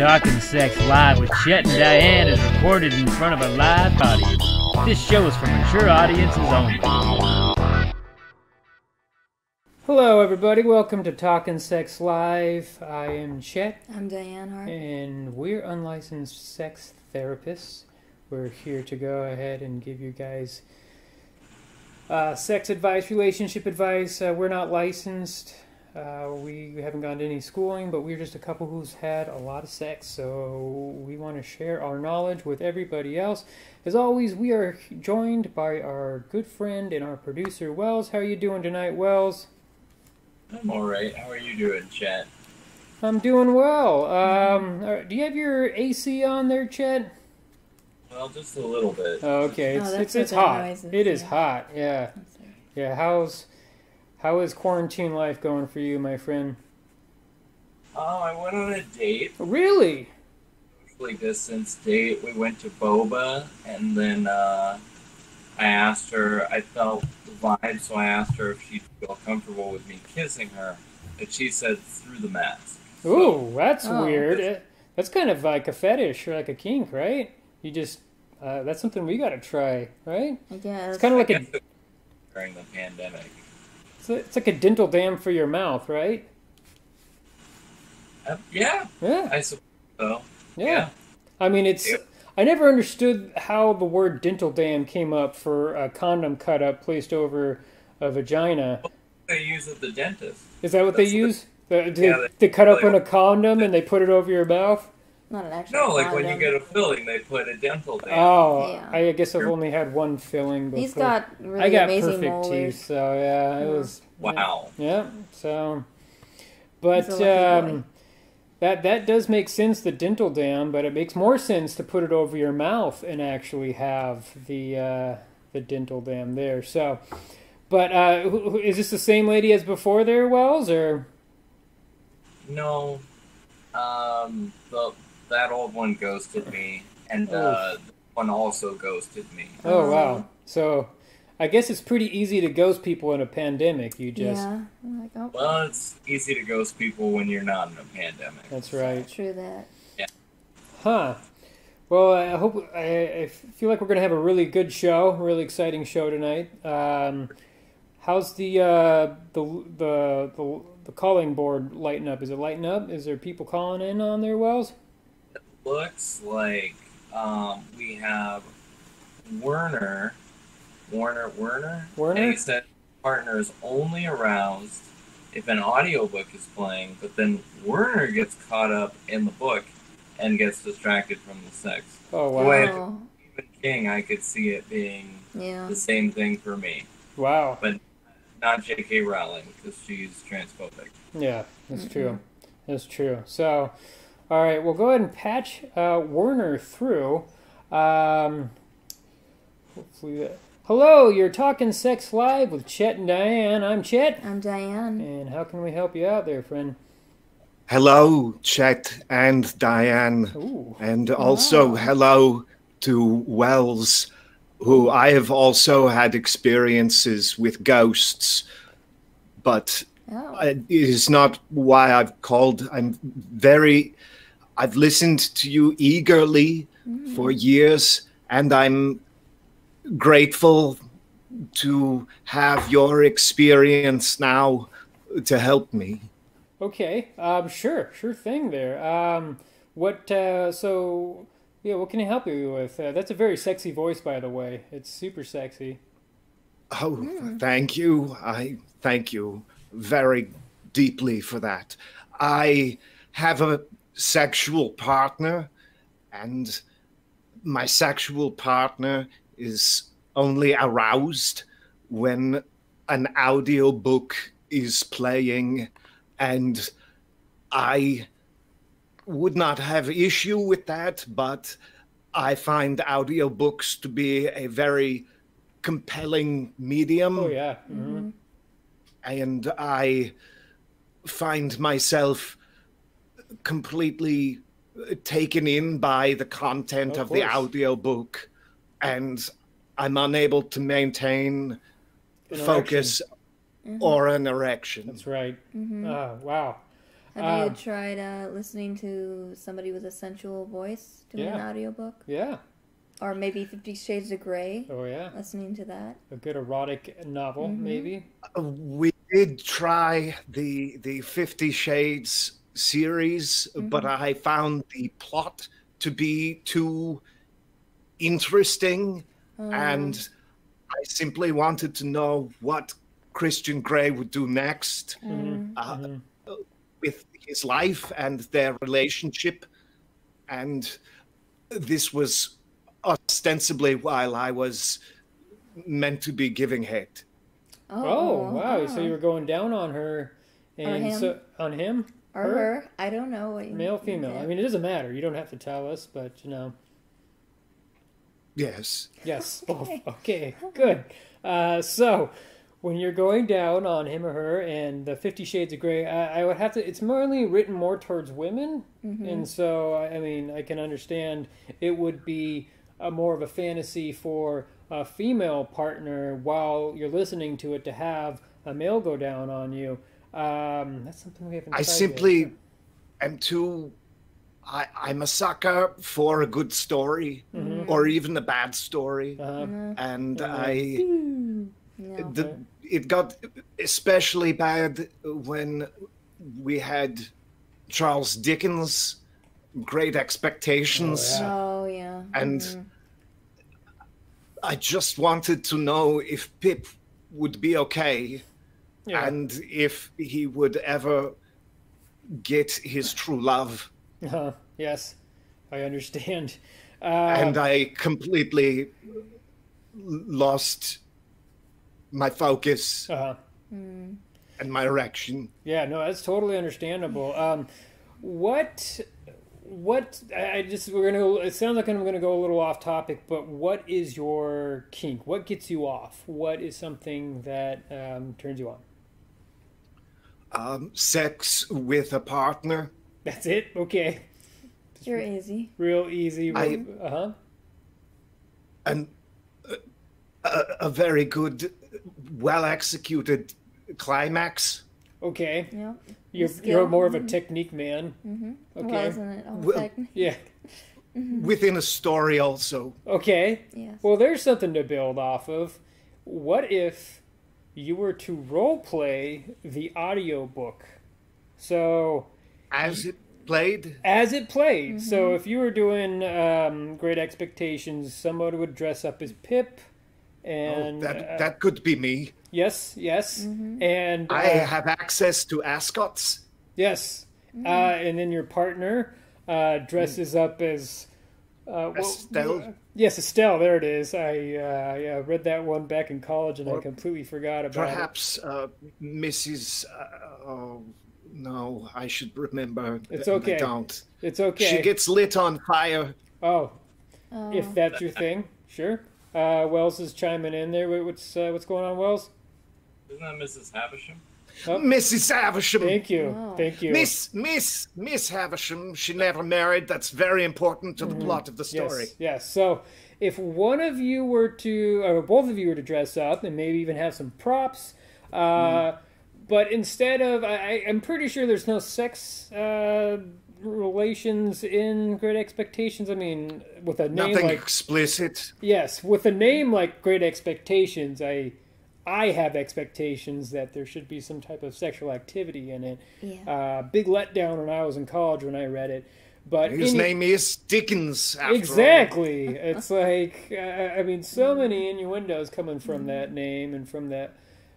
Talking Sex Live with Chet and Diane is recorded in front of a live audience. This show is for mature audiences only. Hello, everybody. Welcome to Talking Sex Live. I am Chet, I'm Diane Hart. and we're unlicensed sex therapists. We're here to go ahead and give you guys uh, sex advice, relationship advice. Uh, we're not licensed. Uh, we haven't gone to any schooling, but we're just a couple who's had a lot of sex, so we want to share our knowledge with everybody else. As always, we are joined by our good friend and our producer, Wells. How are you doing tonight, Wells? I'm all right. How are you doing, Chet? I'm doing well. Um, uh, do you have your AC on there, Chet? Well, just a little bit. Oh, okay, Oh, it's it's, it's hot. noise is, It is yeah. hot. Yeah, yeah. How's how is quarantine life going for you, my friend? Oh, I went on a date, Really? socially distance date. We went to Boba, and then uh, I asked her. I felt the vibe, so I asked her if she'd feel comfortable with me kissing her, and she said through the mask. Ooh, that's Oh. weird. Eh, That's kind of like a fetish or like a kink, right? You just uh, that's something we got to try, right? I guess. It's kind of like a during the pandemic. It's, a it's like a dental dam for your mouth, right? Uh, yeah, Yeah, I suppose so. yeah. Yeah. I mean, it's. I never understood how the word dental dam came up for a condom cut up placed over a vagina. They use at the dentist. Is that what they use? The, they, Yeah, they- they cut open a condom and they put it over your mouth. Not an actual. No, like when you condom. get a filling, they put a dental dam. Oh, Yeah. I guess I've only had one filling before. He's got really I got amazing perfect molars. teeth, so yeah, it Yeah. was wow. Yeah. So, but He's a lucky boy. um, that that does make sense. The dental dam, but it makes more sense to put it over your mouth and actually have the uh, the dental dam there. So, but uh, who, who, is this the same lady as before there, Wells, or No, um, the that old one ghosted me, and uh, this one also ghosted me. oh Oh. wow? So, I guess it's pretty easy to ghost people in a pandemic. You just Yeah. Like, oh, Well, it's easy to ghost people when you're not in a pandemic. that's right. true that. Yeah. Huh. Well, I hope I, I feel like we're gonna have a really good show, really exciting show tonight. Um, how's the, uh, the the the the calling board lighting up? Is it lighting up? Is there people calling in on their wells? Looks like um, we have Werner, Warner, Werner. Werner? And he said partner is only aroused if an audiobook is playing, but then Werner gets caught up in the book and gets distracted from the sex. Oh wow! Wait. Oh, King, I could see it being yeah. the same thing for me. Wow! But not J.K. Rowling, because she's transphobic. Yeah, that's true. That's true. So, all right, we'll go ahead and patch uh, Werner through. Um, hopefully, that... hello, you're talking sex live with Chet and Diane. I'm Chet. I'm Diane. And how can we help you out there, friend? Hello, Chet and Diane, Ooh. and also Wow. hello to Wells, who I have also had experiences with ghosts, but Oh, it is not why I've called. I'm very. I've listened to you eagerly for years, and I'm grateful to have your experience now to help me. Okay. Um, sure. Sure thing there. Um, what, uh, so, yeah, what can I help you with? Uh, that's a very sexy voice, by the way. It's super sexy. Oh, thank you. I thank you very deeply for that. I have a sexual partner, and my sexual partner is only aroused when an audiobook is playing, and I would not have issue with that, but I find audiobooks to be a very compelling medium Oh, yeah. hmm and I find myself completely taken in by the content Of of, the course. audiobook and I'm unable to maintain An focus or an erection. That's right. Mm-hmm. Ah, wow. Have Um, you tried uh, listening to somebody with a sensual voice doing an Yeah. audiobook? Yeah. Or maybe Fifty Shades of Grey, Oh yeah. listening to that? A good erotic novel, Mhm. maybe. Uh, We did try the the Fifty Shades series, but I found the plot to be too interesting, Um, and I simply wanted to know what Christian Grey would do next um, uh, Mhm. with his life and their relationship, and this was ostensibly while I was meant to be giving head. Oh, wow! So you were going down on her, and him. so on him, or her? her? I don't know what you male, female. Okay. I mean, it doesn't matter. You don't have to tell us, but you know. Yes. Yes. both. Okay. Good. Uh, so, when you're going down on him or her, and the Fifty Shades of Grey, I, I would have to. It's mainly written more towards women, and so I I mean, I can understand it would be a more of a fantasy for a female partner while you're listening to it to have a male go down on you. Um, that's something we haven't. I tried yet. simply am too. I, I'm a sucker for a good story, or even a bad story, Uh, and Yeah. I. No. The, it got especially bad when we had Charles Dickens' Great Expectations. Oh, yeah. Oh yeah. And Mhm. I just wanted to know if Pip would be okay yeah. and if he would ever get his true love. Uh, yes, I understand. Uh, and I completely lost my focus uh, Mm. and my erection. yeah, no, that's totally understandable. Um, what, what? I I just we're gonna. It sounds like I'm gonna go a little off topic, but what is your kink? What gets you off? What is something that um, turns you on? Um, sex with a partner. That's it. Okay, You're easy. real easy. I- Uh huh. and a, a, a very good, well executed climax. Okay, Yeah. you're you're more of a technique man. Mm-hmm. Well, Okay. isn't it all Well- technique? Yeah. Within a story, also. Okay. Yes. Well, there's something to build off of. What if you were to role play the audiobook? So, As it played, as it played. So, if you were doing um, Great Expectations, somebody would dress up as Pip. And Oh, that, uh, that could be me. yes, yes, and uh, I have access to ascots. yes, uh, and then your partner uh, dresses up as uh, what- Estelle? Yes, Estelle. There it is. I uh, yeah, read that one back in college, and I completely forgot about it. Perhaps uh, Mrs. Uh, oh, no, I should remember. It's okay. I okay. don't. It's okay. She gets lit on fire. oh, Oh. if that's your thing, sure. Uh, Wells is chiming in there. What's uh, what's going on, Wells? Isn't that Mrs. Havisham? Oh. Mrs. Havisham. Thank you, Wow. thank you. Miss Miss Miss Havisham. She never married. That's very important to the plot of the story. Yes, yes. So if one of you were to, or both of you were to dress up and maybe even have some props, uh, but instead of, I, I- I'm pretty sure there's no sex uh, relations in Great Expectations. I mean, with a name Nothing like explicit. yes, with a name like Great Expectations, I. I have expectations that there should be some type of sexual activity in it. Yeah. Uh, big letdown when I was in college when I read it. But His any- name is Dickens. After all. Exactly. it's like uh, I mean, so many innuendos coming from that name and from that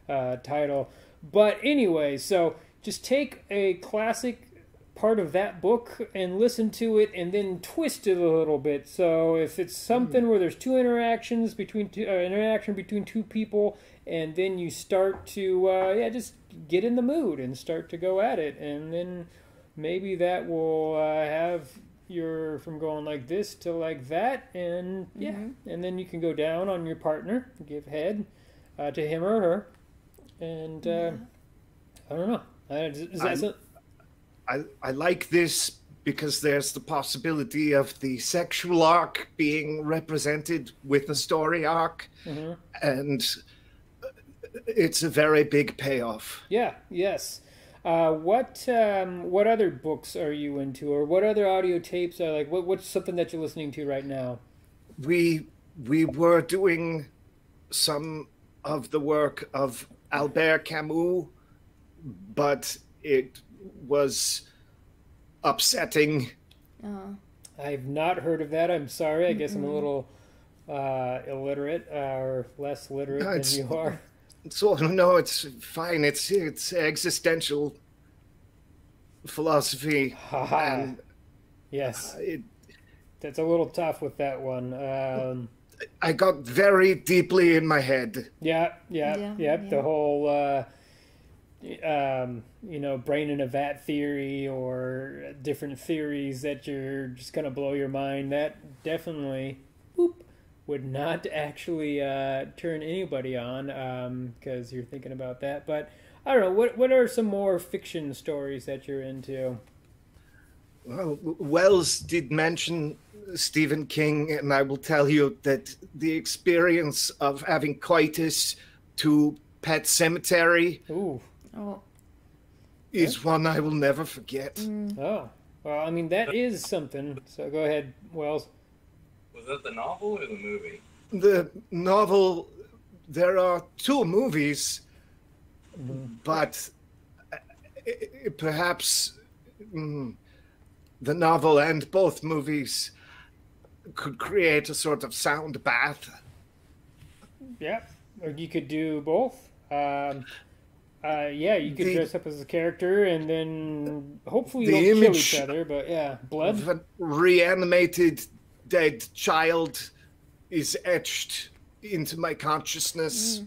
uh, title. But anyway, so just take a classic part of that book and listen to it, and then twist it a little bit. So if it's something where there's two interactions between two, uh, interaction between two people, and then you start to uh, yeah, just get in the mood and start to go at it, and then maybe that will uh, have your from going like this to like that. And yeah and then you can go down on your partner give head uh, to him or her. And uh, i don't know. Uh, is, is that I'm- I, I like this because there's the possibility of the sexual arc being represented with the story arc, Mhm. and it's a very big payoff. yeah yes Uh, what um, what other books are you into, or what other audio tapes are like? What, what's something that you're listening to right now? We we were doing some of the work of Albert Camus, but it was upsetting. Oh. I've not heard of that. I'm sorry. I guess I'm a little uh, illiterate uh, or less literate No, than you are. So no, it's fine. It's it's existential philosophy, and yes, it, that's a little tough with that one. Um, I got very deeply in my head. yeah, yeah, Yeah, yep. yeah. The whole, uh, um, you know, brain in a vat theory or different theories that you're just gonna blow your mind. That definitely, boop, would not actually uh, turn anybody on because you're thinking about that. But I don't know. What what are some more fiction stories that you're into? Well, Wells did mention Stephen King, and I will tell you that the experience of having coitus to Pet Sematary Ooh, Oh. is one I will never forget. Mm. oh. Well, I mean that is something. So go ahead, Wells. Was that the novel or the movie? The novel, there are two movies, but uh, uh, perhaps mm, the novel and both movies could create a sort of sound bath. Yeah, or you could do both. Um, uh, yeah, you could The- dress up as a character, and then hopefully you The don't kill image each other. But yeah, blood. reanimated dead child is etched into my consciousness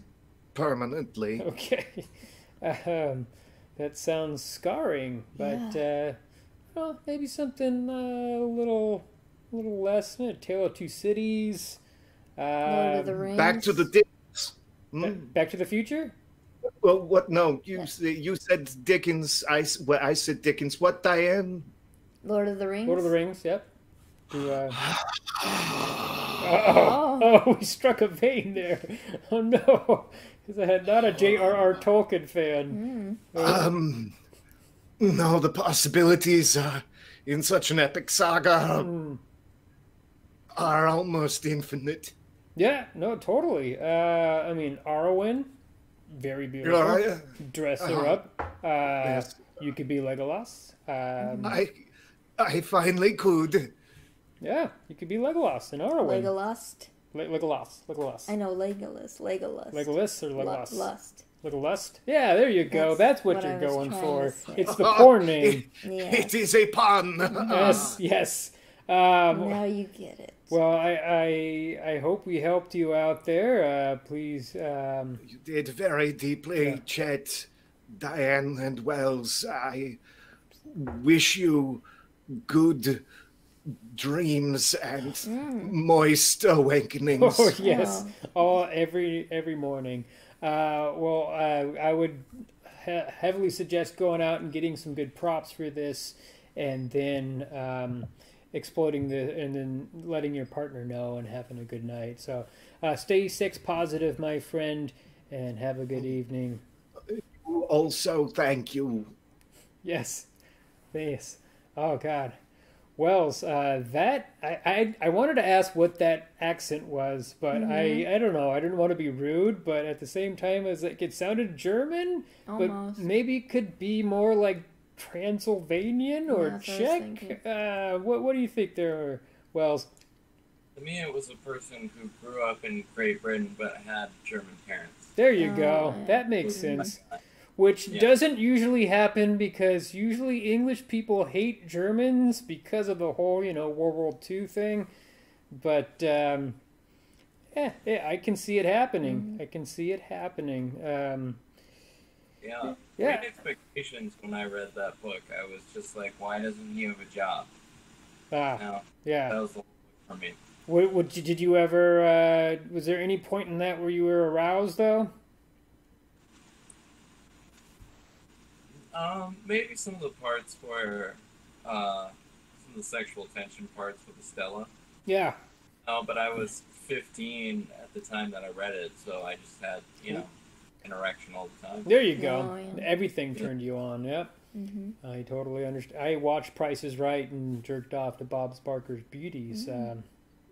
permanently. Okay, um, that sounds scarring, but uh, well, maybe something uh, a little, a little less. Uh, Tale of Two Cities. Lord of the um, Rings. Back to the Dickens. Ba- Hmm? Back to the Future. Well, what? No, you Yeah. you said Dickens. I s- well, I said Dickens. What, Diane? Lord of the Rings. Lord of the Rings. Yep. Do, uh... Oh. oh, oh, we struck a vein there. Oh no, because I had not a J.R.R. Tolkien fan. Mm. Um, no, the possibilities uh, in such an epic saga Mm. are almost infinite. Yeah, no, totally. Uh, I mean, Arwen, very beautiful. Yeah, Dress her Uh-huh. up. Uh, Yes. You could be Legolas. Um, I, I finally could. Yeah, you could be Legolas in Arwen. Legolas. Le- Legolas. Legolas. I know Legolas. Legolas. Legolas or Lu- Legolas? Lust. Legolas. Yeah, there you go. That's That's, what, what you're going for. It's the porn name. Yeah. It is a pun. yes, yes. Um, now you get it. Well, I, I I hope we helped you out there. Uh, please, um, You did very deeply, Yeah. Chet, Diane, and Wells. I wish you good dreams and Mm. moist awakenings. oh yes, Oh. all every every morning. Uh, well, uh, I would he- heavily suggest going out and getting some good props for this, and then um, exploding the and then letting your partner know and having a good night. So, uh, stay sex positive, my friend, and have a good evening. Also, thank you. Yes. Yes. Oh God. Wells, uh, that I, I I wanted to ask what that accent was, but I I don't know. I didn't want to be rude, but at the same time, as like it sounded German, Almost. but maybe it could be more like Transylvanian or Yeah, that's what I was Czech. Uh, what what do you think there, Wells? To me, it was a person who grew up in Great Britain but had German parents. There you Oh, go. yeah. That makes sense. Which Yeah. doesn't usually happen because usually English people hate Germans because of the whole, you know, World War II thing. But um, yeah, yeah, I can see it happening. I can see it happening. Um, Yeah. Yeah. Great expectations when I read that book. I was just like, why doesn't he have a job? ah, No, yeah. that was the for me. What, what did you ever? Uh, was there any point in that where you were aroused though? Um, maybe some of the parts where, uh, some of the sexual tension parts with Estella. Yeah. No, but I was 15 at the time that I read it, so I just had, you know, an erection all the time. There you go. Oh, yeah. Everything turned you on. Yep. hmm I totally understand. I watched Prices Right and jerked off to Bob's Barker's Beauties um,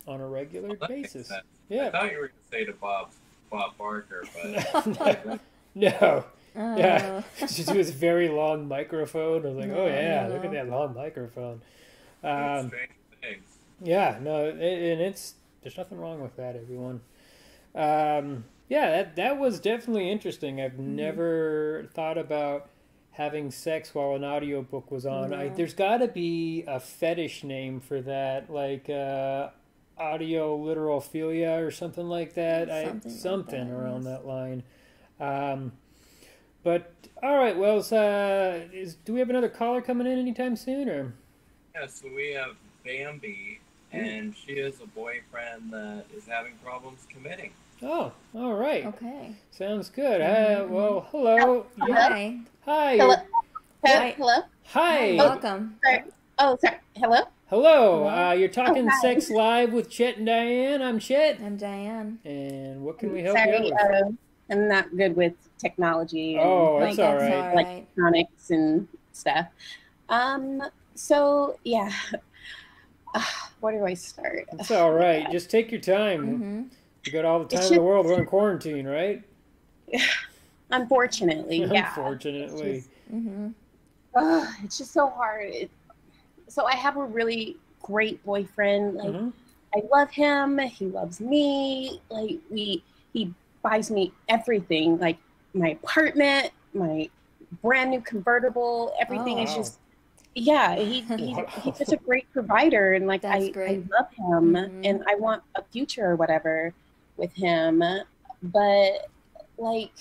on a regular Well, basis. sense. I Yeah. thought you were going to say to Bob Bob Barker, but no. Uh, Yeah. Just this very long microphone. I was like, oh yeah, no, look at that long microphone. Um, strange things. yeah, no, it, and it's there's nothing wrong with that, everyone. Um, yeah, that that was definitely interesting. I've Mm-hmm. never thought about having sex while an audiobook was on. I, there's got to be a fetish name for that, like uh, audio literalphilia or something like that. I, Something like that, around yes. that line. Um, but all right, well, so, uh, is, do we have another caller coming in anytime soon, or? Yeah, so we have Bambi, and she has a boyfriend that is having problems committing. Oh, all right. Okay. Sounds good. Uh, Mhm. well, hello. You- Hi. Hi. Hello. Hi. Hello. Hi. Welcome. Oh, sorry. Hello. Hello. Hello. Uh, you're talking Oh. Sex Live with Chet and Diane. I'm Chet. I'm Diane. And what can we help you sorry, out with? uh, I'm not good with technology and Oh, Like, all right. Like- electronics and stuff. Um. So yeah. where do I start? It's all right. Just take your time. hmm You got all the time It's in the world. We're in quarantine, right? Unfortunately, yeah. Unfortunately. It's hmm Ugh, it's just so hard. It, so I have a really great boyfriend. Like Mhm. I love him. He loves me. Like we, he buys me everything. Like my apartment, my brand new convertible. Everything Oh. is just. Yeah, he, he's, Wow. he's such a great provider, and like That's I, I love him, Mhm. and I want a future or whatever with him. But like,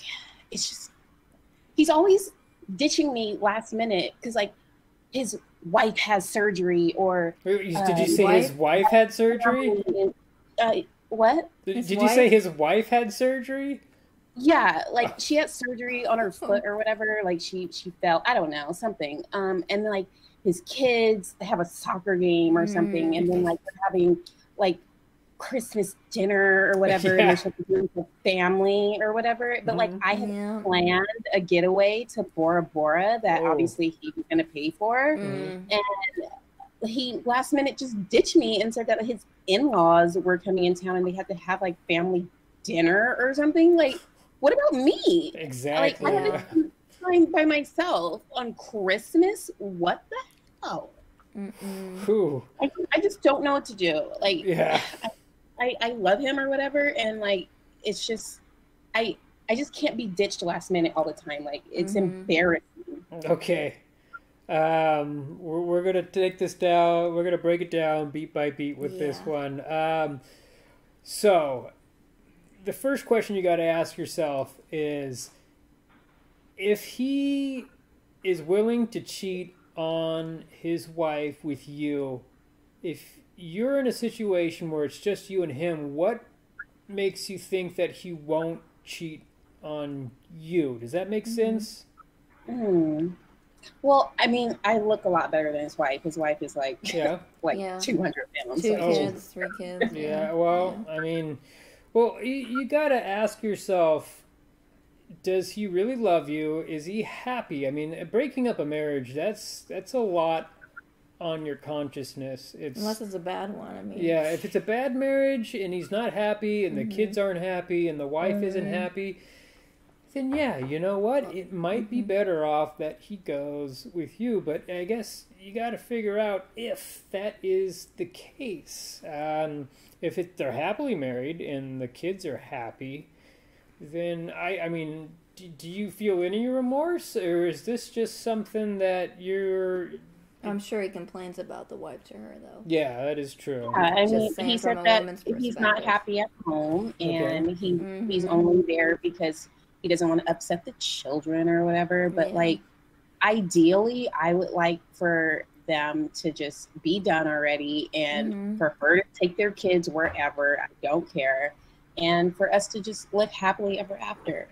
it's just he's always ditching me last minute because like his wife has surgery or Wait, you- Uh, Did you say his wife had surgery? uh, what? Did, His did you say his wife had surgery? Yeah, like she had surgery on her foot or whatever. Like she she fell. I don't know something. Um, and then like his kids they have a soccer game or something, and then like they're having like Christmas dinner or whatever, Yeah. and they're supposed to do it with the family or whatever. But like. I had Yeah. planned a getaway to Bora Bora that Oh. obviously he was going to pay for. Mm. He last minute just ditched me and said that his in laws were coming in town and they had to have like family dinner or something. Like, what about me? Exactly. Like, Exactly. I Yeah. had to time by myself on Christmas. What the hell? Mm-mm. I, I just don't know what to do. Like, Yeah. I, I love him or whatever, and like, it's just, I I just can't be ditched last minute all the time. Like, it's Mhm. embarrassing. Okay. Um, we're, we're gonna take this down. We're gonna break it down beat by beat with this one. Um, so, the first question you got to ask yourself is, if he is willing to cheat on his wife with you, if you're in a situation where it's just you and him, what makes you think that he won't cheat on you? Does that make Mhm. sense? Hmm. Well, I mean, I look a lot better than his wife. His wife is like Yeah. like Yeah. 200 pounds. Two so- Oh. kids, three kids. Yeah, well, I mean, well, you, you got to ask yourself does he really love you? Is he happy? I mean, breaking up a marriage, that's that's a lot on your consciousness. It's Unless it's a bad one. I mean. yeah, if it's a bad marriage and he's not happy and the Mhm. kids aren't happy and the wife isn't Mhm. happy, then yeah, you know what? It might be Mhm. better off that he goes with you, but I guess you got to figure out if that is the case. Um, if it, they're happily married and the kids are happy, then I, I mean, do, do you feel any remorse, or is this just something that you're? I'm sure he complains about the wife to her though. Yeah, that is true. Yeah, I Just mean, he said that he's not happy at home, and he he's Mhm. only there because he doesn't want to upset the children or whatever. But Yeah. like, ideally, I would like for them to just be done already, and Mhm. for her to take their kids wherever. I don't care, and for us to just live happily ever after.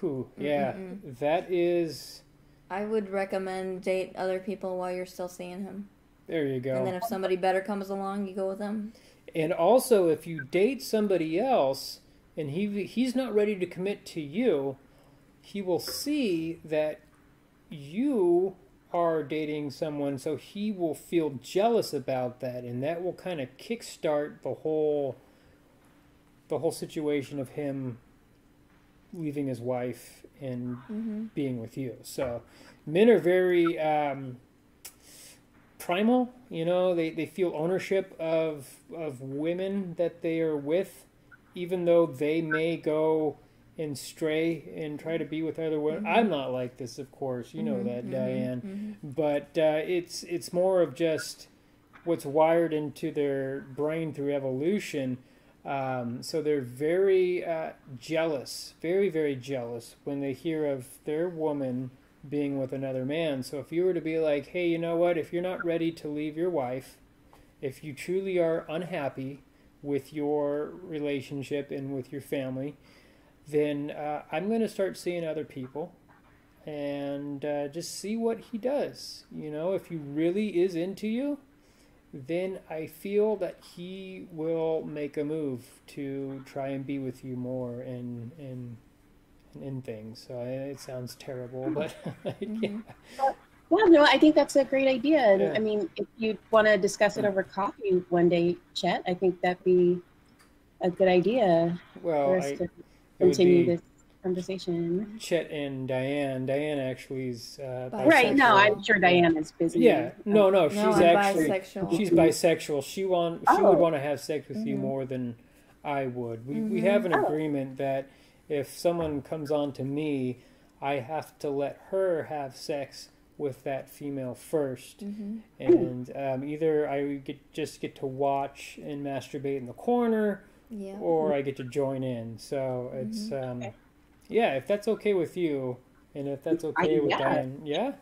Whew, yeah, Mm-mm-mm. that is. I would recommend date other people while you're still seeing him. There you go. And then if somebody better comes along, you go with them. And also, if you date somebody else and he he's not ready to commit to you, he will see that you are dating someone, so he will feel jealous about that, and that will kind of kickstart the whole the whole situation of him leaving his wife and Mm-hmm. being with you. So men are very um, primal. You know, they, they feel ownership of of women that they are with, even though they may go and stray and try to be with other women. Mhm. I'm not like this, of course. You know Mhm, that, mhm, Diane. mhm. But uh, it's it's more of just what's wired into their brain through evolution. Um, so they're very uh, jealous, very very jealous when they hear of their woman being with another man. So if you were to be like, hey, you know what? If you're not ready to leave your wife, if you truly are unhappy with your relationship and with your family, then uh, I'm going to start seeing other people and uh, just see what he does. You know, if he really is into you, then I feel that he will make a move to try and be with you more and and and in things. So I, it sounds terrible, but yeah. Yeah, no, I think that's a great idea. And Yeah. I mean, if you want to discuss it over coffee one day, Chet, I think that'd be a good idea well, for I, us to continue this conversation. Chet and Diane. Diane actually is uh, Bisexual. Right. No. I'm sure Diane is busy. Yeah, no, no, No, she's I'm actually bisexual. she's bisexual. She want she would Oh. want to have sex with you Mhm. more than I would. We we Mhm. have an Oh. agreement that if someone comes on to me, I have to let her have sex with that female first, Mhm. and um, either I get just get to watch and masturbate in the corner, Yeah. or I get to join in. So it's um, yeah, if that's okay with you, and if that's okay with yeah. Diane, yeah,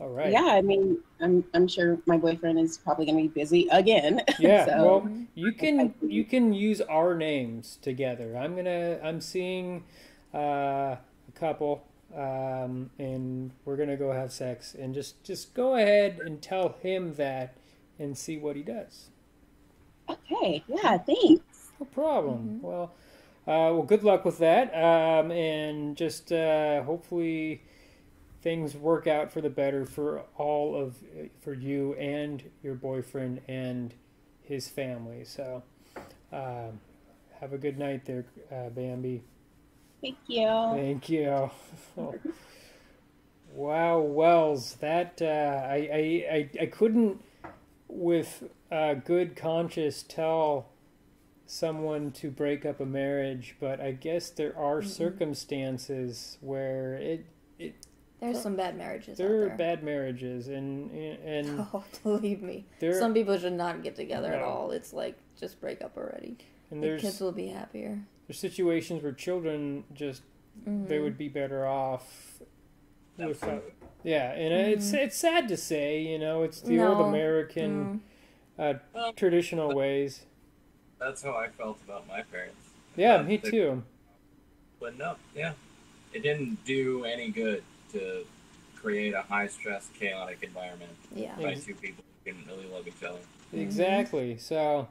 all right, Yeah, I mean, I'm I'm sure my boyfriend is probably going to be busy again. Yeah, so, well, Mhm. you can you can use our names together. I'm gonna I'm seeing uh, a couple, um, and we're gonna go have sex, and just just go ahead and tell him that, and see what he does. okay. Yeah. Thanks. No problem. Mhm. Well, uh, well, good luck with that, um, and just uh, hopefully things work out for the better for all of for you and your boyfriend and his family. So, um, have a good night there, uh, Bambi. Thank you. Thank you. wow, Wells, that uh, I, I, I I couldn't with uh, good conscience tell someone to break up a marriage, but I guess there are Mhm. circumstances where it it There's some bad marriages there out are there. bad marriages and and Oh, believe me. there Some people should not get together at all. It's like just break up already. and The kids will be happier. There's situations where children just they Mhm. would be better off without Absolutely. Yeah, and it's it's sad to say, you know, it's the No. old American uh, Well, traditional ways. that's how I felt about my parents. Yeah, Uh, me they- too. But no, yeah, it didn't do any good to create a high stress, chaotic environment Yeah. by Ex- two people who didn't really love each other. Exactly. So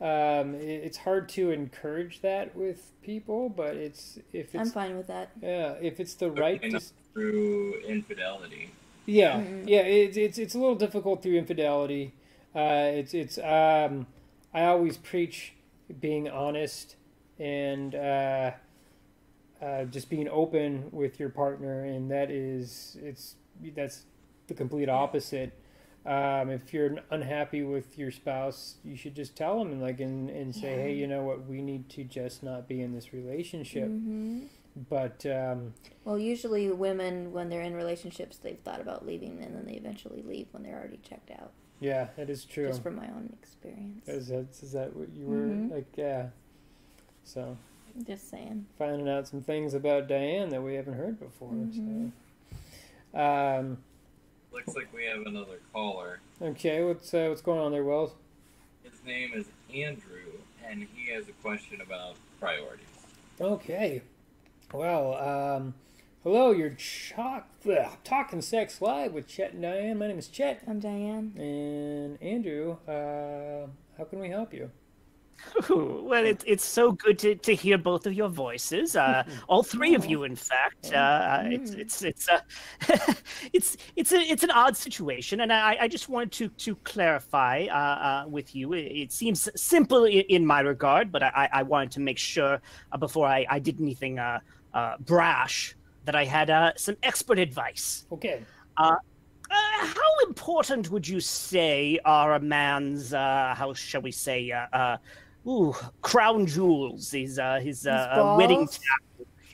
um, it, it's hard to encourage that with people, but it's if it's, I'm fine with that. yeah, if it's the right Okay, dis- Through infidelity. Yeah, Mhm. yeah, it's it's it's a little difficult through infidelity. Uh, it's it's um, I always preach being honest and uh, uh, just being open with your partner, and that is it's that's the complete opposite. Um, if you're unhappy with your spouse, you should just tell them and like and, and say, Yeah. hey, you know what, we need to just not be in this relationship. hmm But um, Well, usually women, when they're in relationships, they've thought about leaving and then they eventually leave when they're already checked out. yeah, that is true. Just from my own experience. Is that is that what you were Mhm. like? Yeah. So Just saying. finding out some things about Diane that we haven't heard before. Mhm. So, um, Looks like we have another caller. okay, what's uh, what's going on there, Wells? His name is Andrew, and he has a question about priorities. Okay. Well, um, hello, you're Choc- ugh, talking sex live with Chet and Diane. My name is Chet, I'm Diane. and Andrew. Uh, how can we help you? Ooh, well, it, it's so good to, to hear both of your voices. Uh, all three of you, in fact. Uh, it's it's it's a it's it's a it's an odd situation, and I, I just wanted to to clarify uh, uh, with you. It, it seems simple in, in my regard, but I, I wanted to make sure uh, before I, I did anything uh, uh, brash that I had uh, some expert advice. Okay. Uh, how important would you say are a man's, uh, how shall we say, uh, uh, ooh, crown jewels, his, uh, his, uh, uh, wedding balls?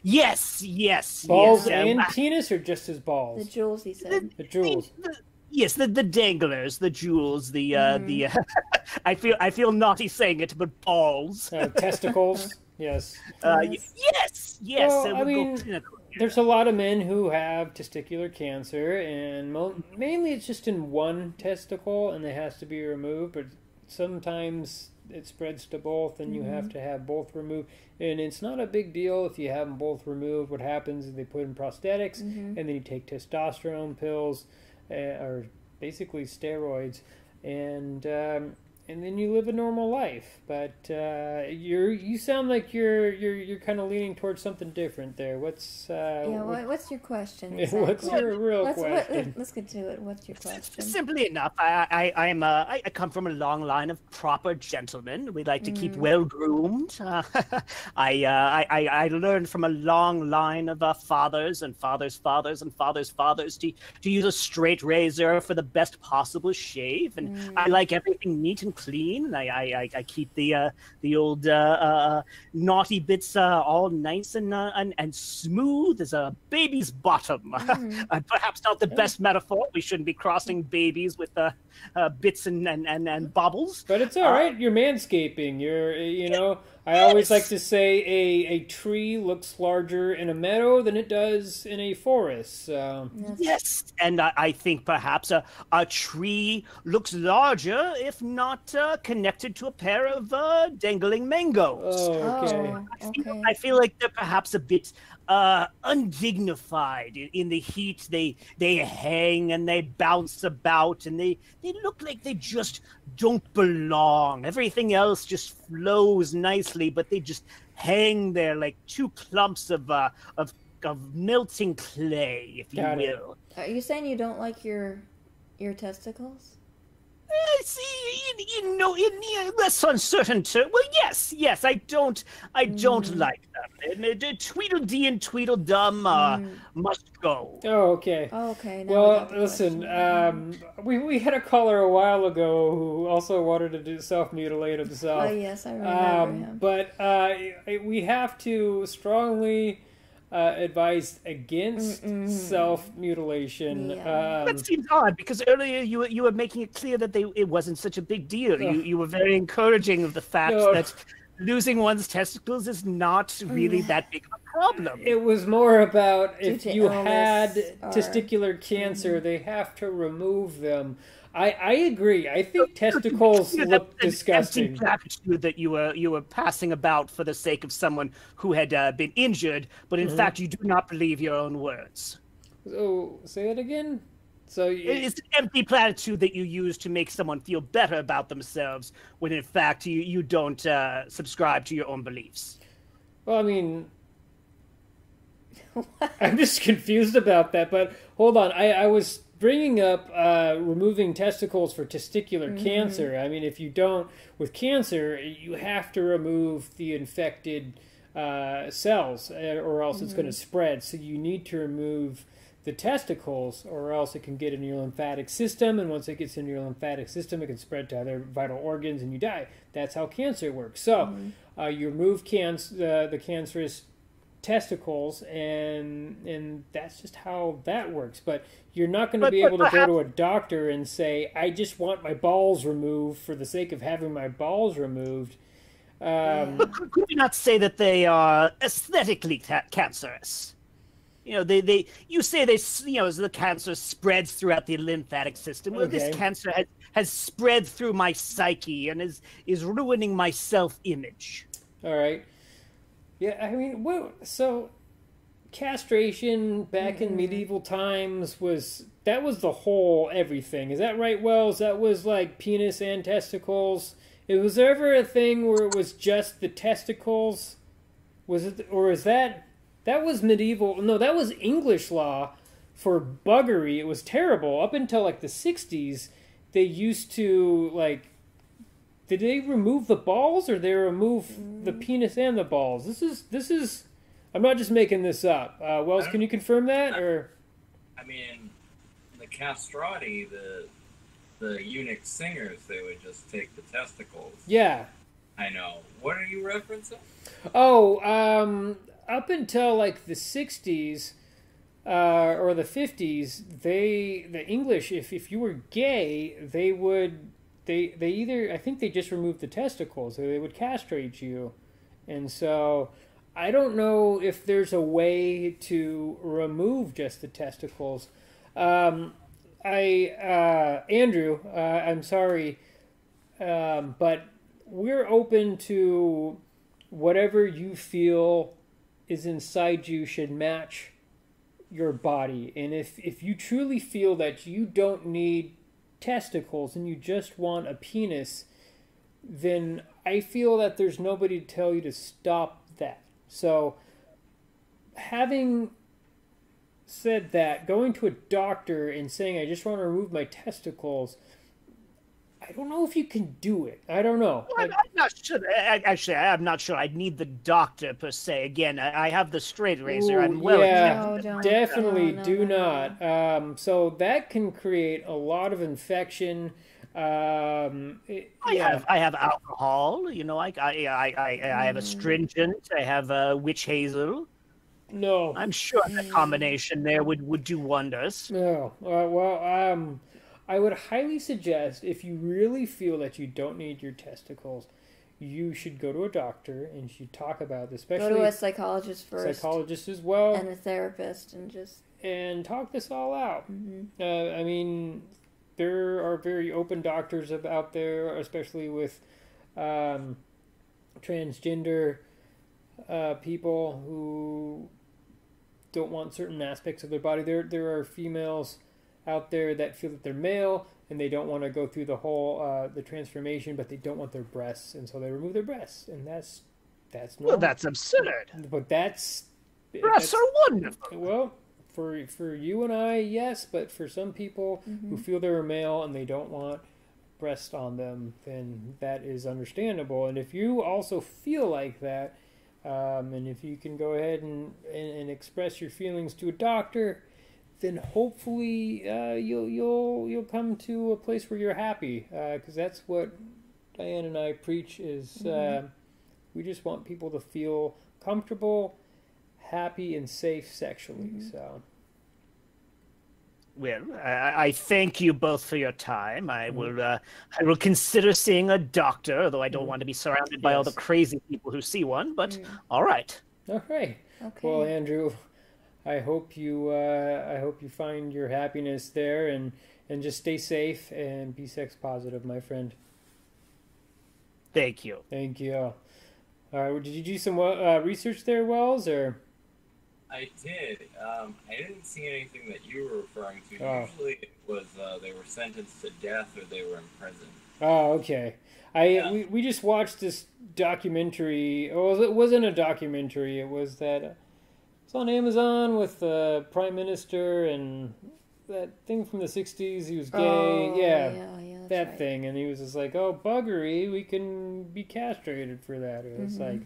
Yes, yes, Balls yes. and um, penis, or just his balls. The jewels, he said. The jewels. the- yes, the, the danglers, the jewels, the, uh, the, uh, I feel, I feel naughty saying it, but balls. Uh, testicles. Yes. Uh, Yes. yes, yes. Well, I mean, pinnacle. There's a lot of men who have testicular cancer, and mo- mainly it's just in one testicle, and it has to be removed. But sometimes it spreads to both, and you have to have both removed. And it's not a big deal if you have them both removed. What happens is they put in prosthetics, and then you take testosterone pills, uh, or basically steroids, and um, and then you live a normal life. But uh, you're you sound like you're you're you're kind of leaning towards something different there. What's uh, Yeah, what- what, what's your question? what's exactly? your real let's, what- question? let's get to it. What's your question? Simply enough, I, I, I am a, I I come from a long line of proper gentlemen. We like to keep well groomed. Uh, I, uh, I, I, I learned from a long line of uh, fathers and fathers' fathers and fathers' fathers to, to use a straight razor for the best possible shave. And I like everything neat and clean. I, I, I, I keep the, uh, the old uh, uh, naughty bits uh, all nice and, uh, and and smooth as a baby's bottom. Uh, perhaps not the best metaphor. We shouldn't be crossing babies with uh, uh, bits and, and, and, and bobbles. But it's all right. You're manscaping. You're, you know, I always like to say a, a tree looks larger in a meadow than it does in a forest. So, Yes, and I, I think perhaps a, a tree looks larger if not uh, connected to a pair of uh, dangling mangoes. oh, okay. Oh, okay. I feel like they're perhaps a bit uh, undignified in, in the heat. They they hang and they bounce about, and they they look like they just don't belong. Everything else just flows nicely, but they just hang there like two clumps of uh, of of melting clay, if you Got it. will. Are you saying you don't like your your testicles? Eh, see, you, you know, in yeah, less uncertain terms. Well, yes, yes, I don't, I don't like them. And, uh, Tweedledee and Tweedledum uh, must go. Oh, okay. Oh, okay. Now we Well, got listen, um, we, we had a caller a while ago who also wanted to do self mutilate himself. oh yes, I remember Um, him. but uh, we have to strongly uh, advise against self mutilation. Yeah. Um, That seems odd because earlier you were, you were making it clear that they it wasn't such a big deal. You you were very encouraging of the fact No. that losing one's testicles is not really that big of a problem. it was more about if you had or- testicular cancer, they have to remove them. I, I agree. I think testicles look disgusting. platitude that you were you were passing about for the sake of someone who had uh, been injured, but Mm-hmm. in fact you do not believe your own words. So say it again. So you, It's an empty platitude that you use to make someone feel better about themselves, when in fact you you don't uh, subscribe to your own beliefs. Well, I mean, I'm just confused about that. But hold on, I, I was bringing up uh, removing testicles for testicular cancer. I mean, if you don't with cancer, you have to remove the infected uh, cells, uh, or else it's going to spread. So you need to remove the testicles, or else it can get in your lymphatic system. And once it gets in your lymphatic system, it can spread to other vital organs, and you die. That's how cancer works. So uh, you remove cancer, uh, the cancerous testicles and and that's just how that works but you're not going to be but able to go to a doctor and say i just want my balls removed for the sake of having my balls removed um, But could, you not say that they are aesthetically ca- cancerous? You know, they, they you say they you know as the cancer spreads throughout the lymphatic system. Well, Okay. this cancer has, has spread through my psyche and is is ruining my self image. all right yeah i mean well so castration back in mm-hmm. medieval times was that was the whole everything is that right wells that was like penis and testicles It was there ever a thing where it was just the testicles? Was it, or is that that was medieval? No, that was English law for buggery. It was terrible up until like the '60s. They used to like. Did they remove the balls, or they remove the penis and the balls? This is this is. I'm not just making this up. Uh, Wells, can you confirm that, or? I mean, the castrati, the the eunuch singers, they would just take the testicles. Yeah, I know. What are you referencing? Oh, um, up until like the '60s uh, or the '50s, they the English, if if you were gay, they would they they either I think they just removed the testicles, or they would castrate you, and so I don't know if there's a way to remove just the testicles. Um, I uh, Andrew, uh, I'm sorry, um, but we're open to whatever you feel is inside you should match your body. And if, if you truly feel that you don't need testicles and you just want a penis, then I feel that there's nobody to tell you to stop that. So, having said that, going to a doctor and saying, I just want to remove my testicles, I don't know if you can do it. I don't know. Well, I'm, I'm not sure. I- Actually, I'm not sure. I'd need the doctor per se. Again, I I have the straight razor. Ooh, I'm well yeah. No. Definitely No, no, do no, no. not. Um, so that can create a lot of infection. Um, it- I yeah. have I have alcohol. You know, I I I I, I have Mm. astringent. I have uh, witch hazel. No. I'm sure the Mm. combination there would would do wonders. No. Uh, well, um, I would highly suggest if you really feel that you don't need your testicles, you should go to a doctor and you should talk about this, Go to a psychologist first psychologist as well, and a therapist, and just and talk this all out. mhm. Uh, I mean, there are very open doctors out there, especially with um, transgender uh, people who don't want certain aspects of their body. There, there are females out there that feel that they're male and they don't want to go through the whole uh, the transformation, but they don't want their breasts, and so they remove their breasts, and that's that's normal. Well, that's absurd. but that's Breasts that's- are wonderful. well, for for you and I, yes, but for some people who feel they're a male and they don't want breast on them, then that is understandable. And if you also feel like that, um, and if you can go ahead and, and, and express your feelings to a doctor, then hopefully uh, you'll you'll you'll come to a place where you're happy, because that's what Diane and I preach. Is uh, we just want people to feel comfortable happy and safe sexually. So Well, I, I thank you both for your time. I Mm. will uh, I will consider seeing a doctor, although I don't want to be surrounded by all the Mm. Crazy people who see one. But Mm. all right. all right. Okay. Well, Andrew, I hope you uh, I hope you find your happiness there and and just stay safe and be sex positive, my friend. Thank you. Thank you. All right. Did you do some uh, research there, Wells, or? I did. Um, I didn't see anything that you were referring to. Oh. Usually it was uh, they were sentenced to death or they were in prison. Oh, okay. I Yeah. we, we just watched this documentary. Well, it wasn't a documentary. It was that uh, it's on Amazon with the prime minister and that thing from the '60s. He was gay. Oh, yeah, yeah, yeah, that right. thing, and he was just like, "Oh, buggery! We can be castrated for that." It was Mhm. like,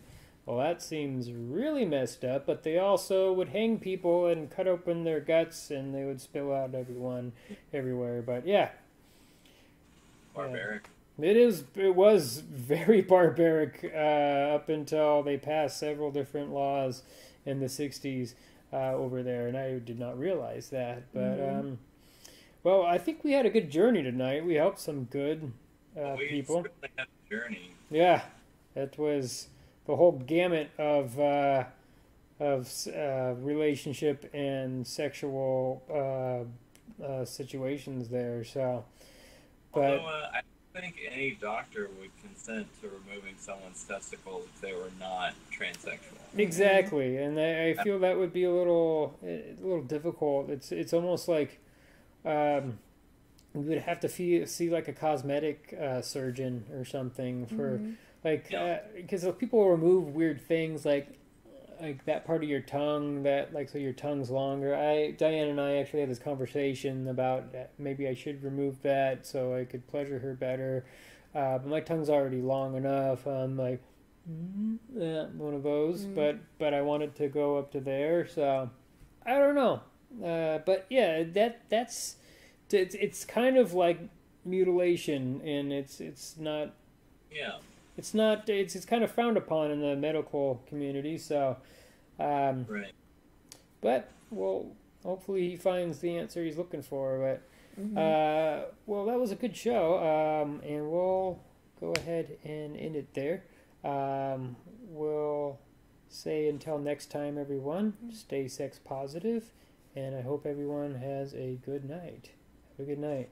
well, that seems really messed up. But they also would hang people and cut open their guts, and they would spill out everyone everywhere. But yeah, Barbaric. it is. It was very barbaric uh, up until they passed several different laws in the '60s uh, over there, and I did not realize that. But Mhm. um, well, I think we had a good journey tonight. We helped some good uh, we people. certainly had a journey. Yeah, it was the whole gamut of uh, of uh, relationship and sexual uh, uh, situations there. So, but Although uh, I think any doctor would consent to removing someone's testicles if they were not transsexual. exactly, and I, I feel that would be a little a little difficult. It's it's almost like um, we would have to fee- see like a cosmetic uh, surgeon or something for Mm-hmm. like Yeah. because people remove weird things like like that part of your tongue that like so your tongue's longer. I Diane and I actually had this conversation about maybe I should remove that so I could pleasure her better. Uh, but my tongue's already long enough. I'm like mm, yeah, one of those, Mm. but but I wanted to go up to there, so I don't know. Uh, but yeah, that that's it's it's kind of like mutilation, and it's it's not Yeah. It's not it's it's kind of frowned upon in the medical community. So, um, Right. but well, hopefully he finds the answer he's looking for. But Mm-hmm. uh, well, that was a good show, um, and we'll go ahead and end it there. Um, we'll say until next time, everyone, stay sex positive, and I hope everyone has a good night. Have a good night.